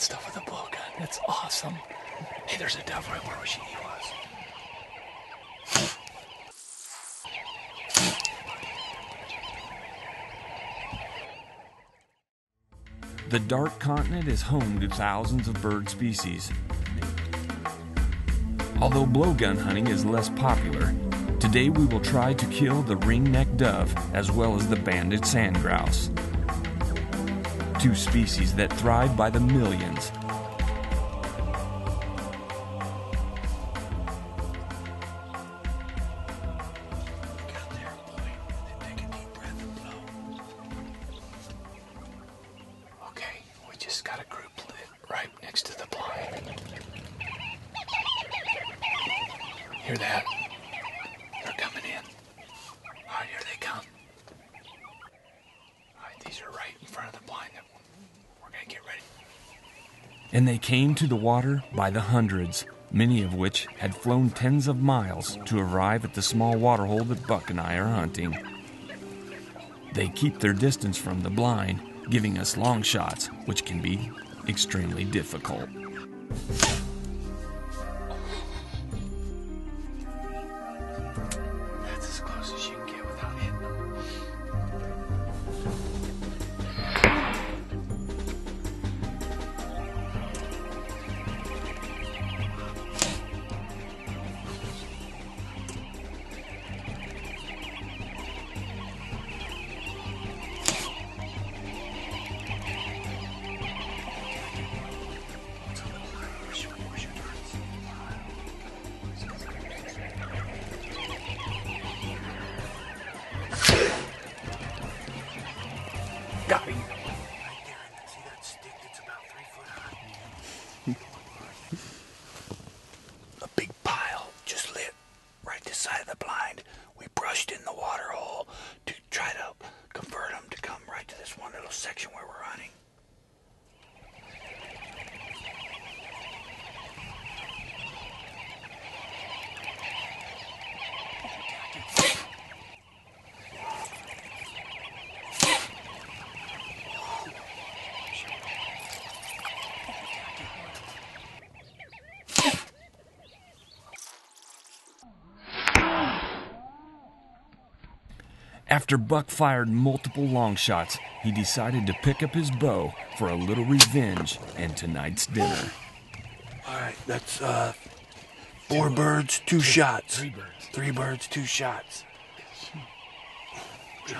Stuff with a blowgun. It's awesome. Hey, there's a dove right where she was. The Dark Continent is home to thousands of bird species. Although blowgun hunting is less popular, today we will try to kill the ring-necked dove as well as the banded sand grouse. Two species that thrive by the millions. These are right in front of the blind. We're gonna get ready. And they came to the water by the hundreds, many of which had flown tens of miles to arrive at the small waterhole that Buck and I are hunting. They keep their distance from the blind, giving us long shots, which can be extremely difficult. Side of the blind. We brushed in the water hole to try to convert them to come right to this one little section where we're hunting. After Buck fired multiple long shots, he decided to pick up his bow for a little revenge and tonight's dinner. All right, that's uh, four birds, two shots. Three birds. Three birds, two shots. Joe.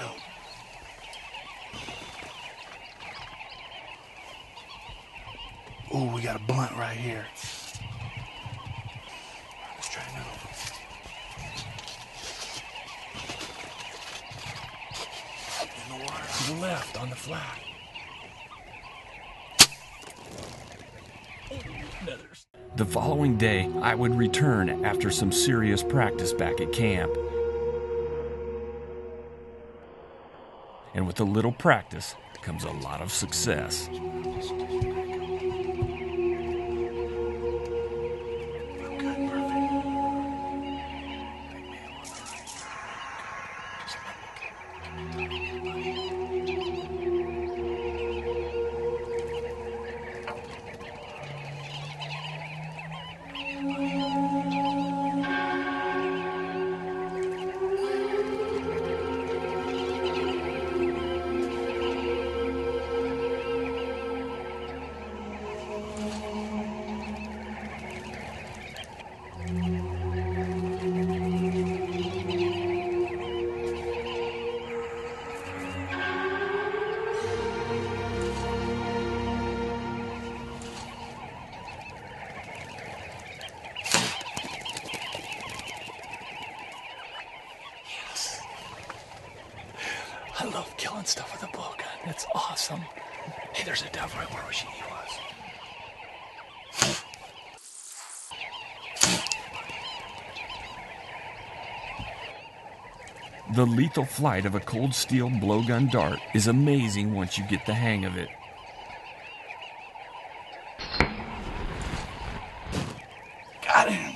Ooh, we got a blunt right here. Let's try another one. In the water left on the flat. The following day, I would return after some serious practice back at camp. And with a little practice comes a lot of success. Stuff with a blowgun. It's awesome. Hey, there's a dove right where she was. The lethal flight of a cold steel blowgun dart is amazing once you get the hang of it. Got him.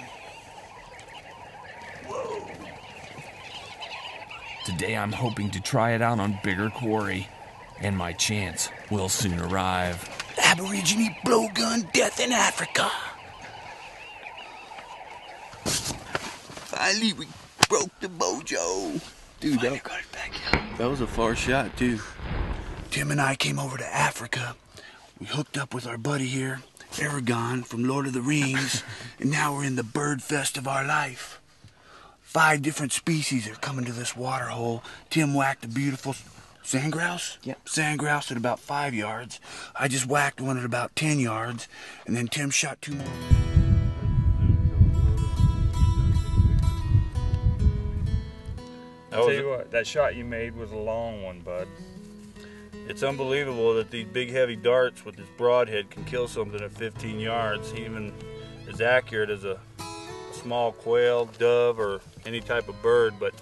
Today I'm hoping to try it out on bigger quarry, and my chance will soon arrive. Aborigine blowgun death in Africa. Finally, we broke the mojo. Dude, that, that was a far shot, too. Tim and I came over to Africa. We hooked up with our buddy here, Aragorn from Lord of the Rings, and now we're in the bird fest of our life. Five different species are coming to this water hole. Tim whacked a beautiful sand grouse. Yep. Sand grouse at about five yards. I just whacked one at about ten yards, and then Tim shot two more. I'll tell you what, that shot you made was a long one, bud. It's unbelievable that these big heavy darts with this broadhead can kill something at 15 yards, even as accurate as a small quail, dove, or any type of bird. But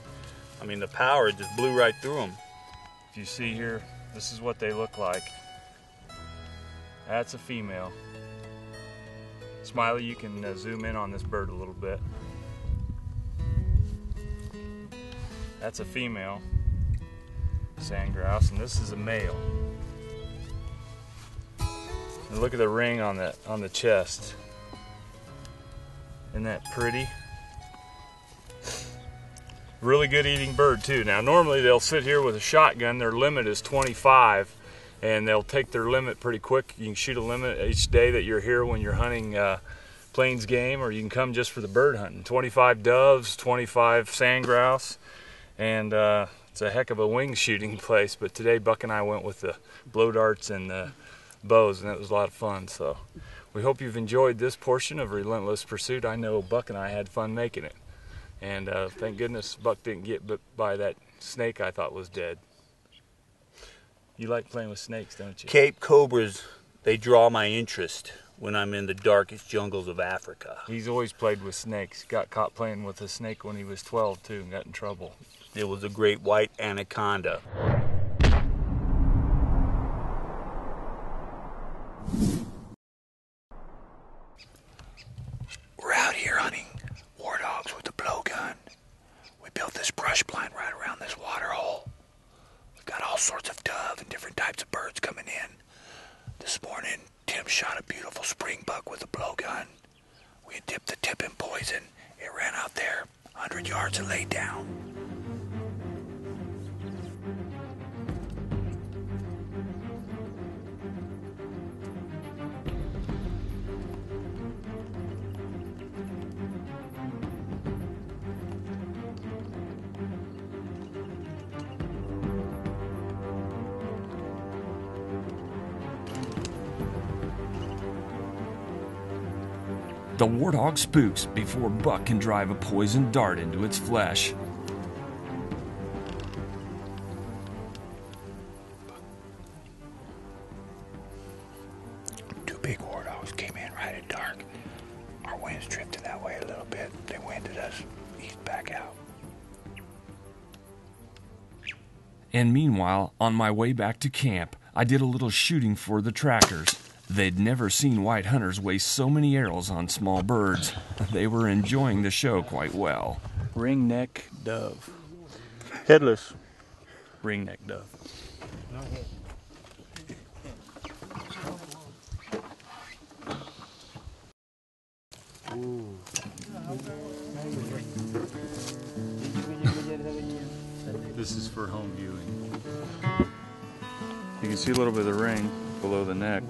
I mean, the power just blew right through them. If you see here, this is what they look like. That's a female. Smiley, you can uh, zoom in on this bird a little bit. That's a female sand grouse, and this is a male. And look at the ring on that on the chest. Isn't that pretty? Really good eating bird too. Now normally they'll sit here with a shotgun. Their limit is 25, and they'll take their limit pretty quick. You can shoot a limit each day that you're here when you're hunting uh, plains game, or you can come just for the bird hunting. 25 doves, 25 sand grouse, and uh, it's a heck of a wing shooting place. But today Buck and I went with the blow darts and the bows, and it was a lot of fun. So we hope you've enjoyed this portion of Relentless Pursuit. I know Buck and I had fun making it. And uh, thank goodness Buck didn't get bit by that snake I thought was dead. You like playing with snakes, don't you? Cape cobras, they draw my interest when I'm in the darkest jungles of Africa. He's always played with snakes. Got caught playing with a snake when he was 12 too and got in trouble. It was a great white anaconda. We're out here hunting warthogs with a blowgun. We built this brush blind right around this water hole. We've got all sorts of dove and different types of birds coming in. This morning, Tim shot a beautiful spring buck with a blowgun. We had dipped the tip in poison. It ran out there, 100 yards and laid down. The warthog spooks before Buck can drive a poisoned dart into its flesh. Two big warthogs came in right at dark. Our winds drifted that way a little bit. They winded us east back out. And meanwhile, on my way back to camp, I did a little shooting for the trackers. They'd never seen white hunters waste so many arrows on small birds. They were enjoying the show quite well. Ringneck dove. Headless ringneck dove. This is for home viewing. You can see a little bit of the ring below the neck.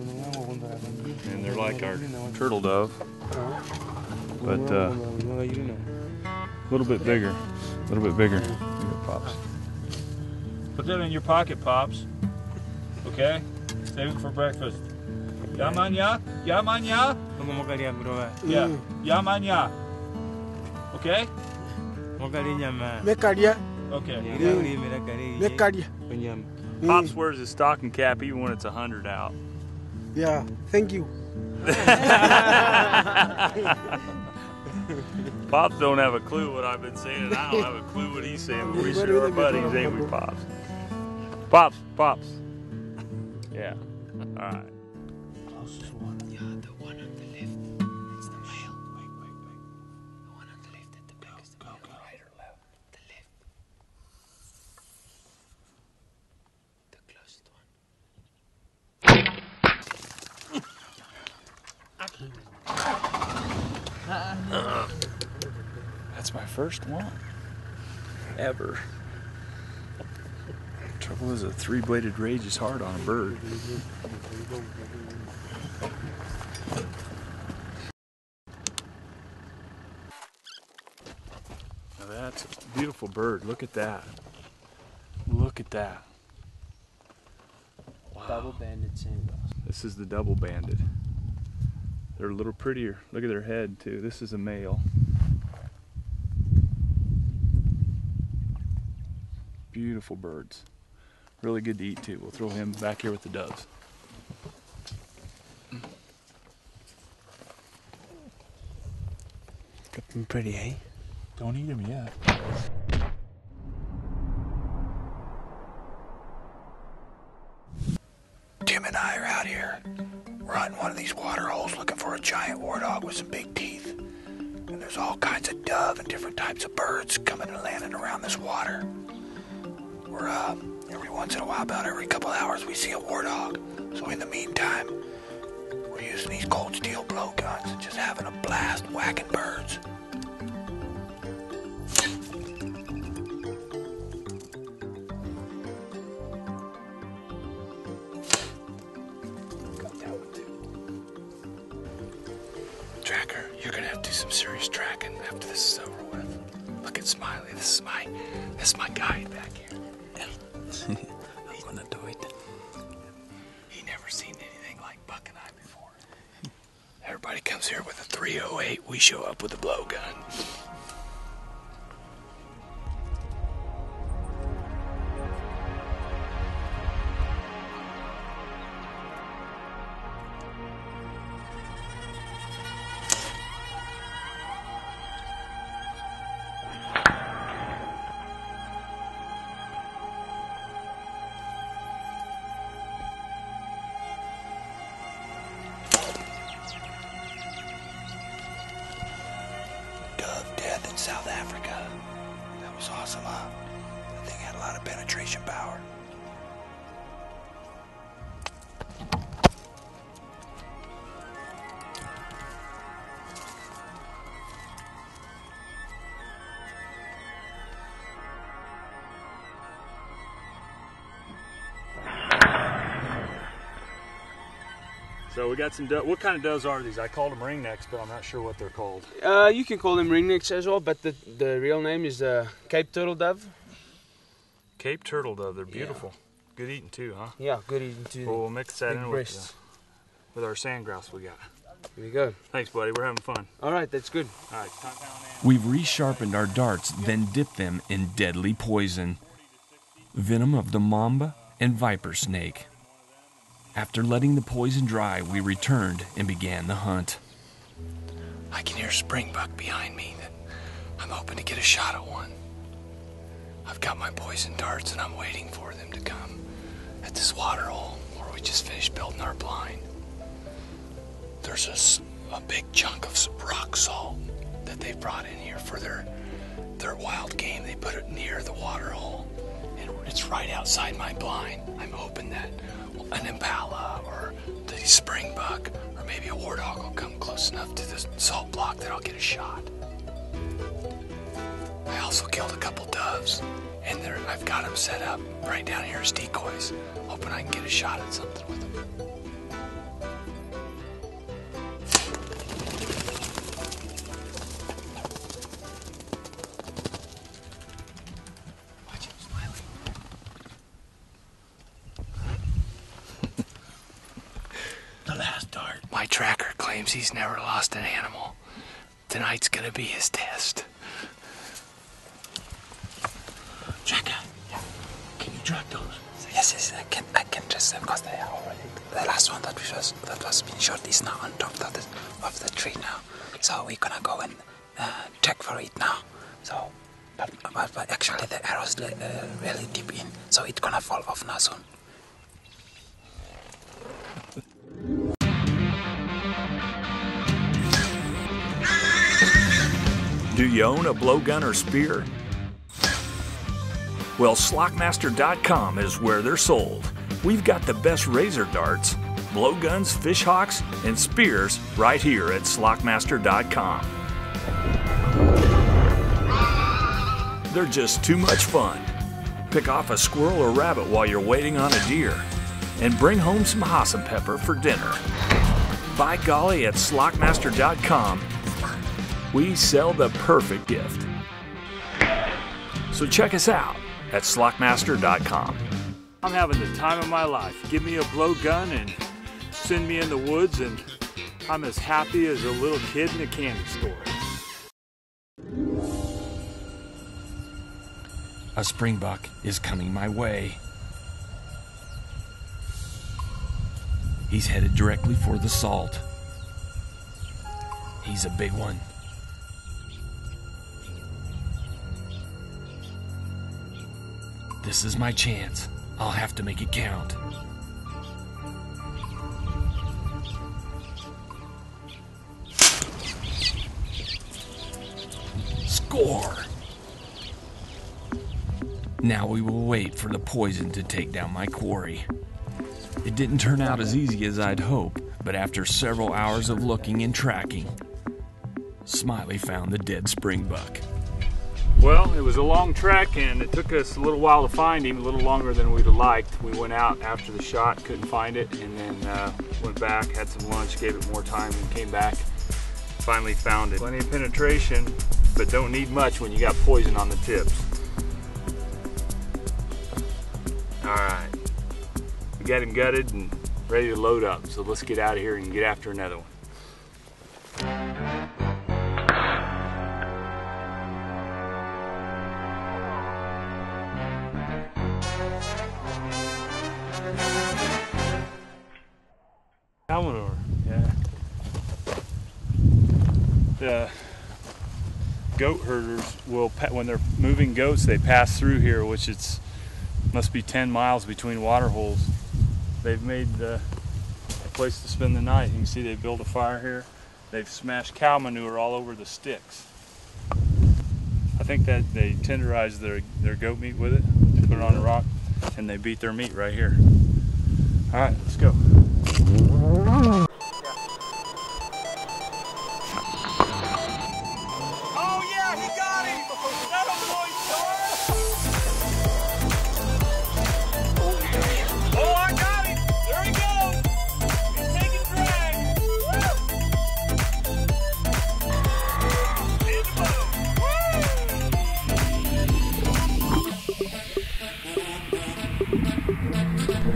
And they're like our turtle dove. But uh, a little bit bigger. A little bit bigger. Here, Pops. Put that in your pocket, Pops. Okay? Save it for breakfast. Ya man ya? Ya man ya? Yeah. Ya man ya? Okay? Mekaria, Okay. mekaria. Mm. Pops wears his stocking cap even when it's 100 out. Yeah, thank you. Pops don't have a clue what I've been saying, and I don't have a clue what he's saying, but we sure are buddies, ain't we, Pops? Pops, Pops. Yeah. All right. Closest one. Yeah, the one on the left. First one. Ever. Trouble is, a three bladed rage is hard on a bird. Now that's a beautiful bird. Look at that. Look at that. Double banded sandgrouse. This is the double banded. They're a little prettier. Look at their head too. This is a male. Beautiful birds. Really good to eat too. We'll throw him back here with the doves. Got them pretty, eh? Don't eat him yet. Tim and I are out here. We're hunting one of these water holes looking for a giant warthog with some big teeth. And there's all kinds of dove and different types of birds coming and landing around this water. We're, uh, every once in a while, about every couple hours, we see a warthog. So in the meantime, we're using these cold steel blowguns and just having a blast whacking birds. Tracker, you're gonna have to do some serious tracking after this is over with. Look at Smiley. This is my this is my guide back here. 0308, we show up with a blowgun. So we got some do- What kind of doves are these? I called them ringnecks, but I'm not sure what they're called. Uh, you can call them ringnecks as well, but the, the real name is uh, Cape Turtle Dove. Cape turtle dove. They're beautiful. Good eating too, huh? Yeah, good eating too. Well, we'll mix that Big in with, breasts. the, with our sand grouse we got. Here we go. Thanks, buddy. We're having fun. All right, that's good. All right. count down and- We've resharpened our darts, then dipped them in deadly poison venom of the mamba and viper snake. After letting the poison dry, we returned and began the hunt. I can hear springbuck behind me. I'm hoping to get a shot at one. I've got my poison darts and I'm waiting for them to come at this water hole where we just finished building our blind. There's a, a big chunk of rock salt that they brought in here for their their wild game. They put it near the water hole, it's right outside my blind. I'm hoping that an impala or the springbuck or maybe a warthog will come close enough to the salt block that I'll get a shot. I also killed a couple doves, and I've got them set up right down here as decoys, hoping I can get a shot at something with them. Tracker he's never lost an animal. Tonight's gonna be his test. Tracker, can you track those? Yes, yes, I can, I can just because they are already. The last one that we was that was being shot is now on top of the of the tree now. So we're gonna go and uh, check for it now. So, but, but, but actually the arrow's le- uh, really deep in, so it's gonna fall off now soon. Do you own a blowgun or spear? Well, Slockmaster.com is where they're sold. We've got the best razor darts, blowguns, fishhawks, and spears right here at slockmaster.com. They're just too much fun. Pick off a squirrel or rabbit while you're waiting on a deer, and bring home some hasenpfeffer for dinner. By golly, at slockmaster.com, we sell the perfect gift. So check us out at slockmaster.com. I'm having the time of my life. Give me a blowgun and send me in the woods, and I'm as happy as a little kid in a candy store. A springbuck is coming my way. He's headed directly for the salt. He's a big one. This is my chance. I'll have to make it count. Score! Now we will wait for the poison to take down my quarry. It didn't turn out as easy as I'd hoped, but after several hours of looking and tracking, Smiley found the dead springbuck. Well, it was a long trek and it took us a little while to find him, a little longer than we'd have liked. We went out after the shot, couldn't find it, and then uh, went back, had some lunch, gave it more time, and came back. Finally found it. Plenty of penetration, but don't need much when you got poison on the tips. All right, we got him gutted and ready to load up, so let's get out of here and get after another one. Goat herders will, when they're moving goats, they pass through here, which it's must be 10 miles between water holes. They've made a place to spend the night. You can see they built a fire here. They've smashed cow manure all over the sticks. I think that they tenderize their, their goat meat with it, put it on a rock, and they beat their meat right here. All right, let's go. These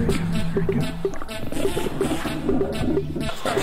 are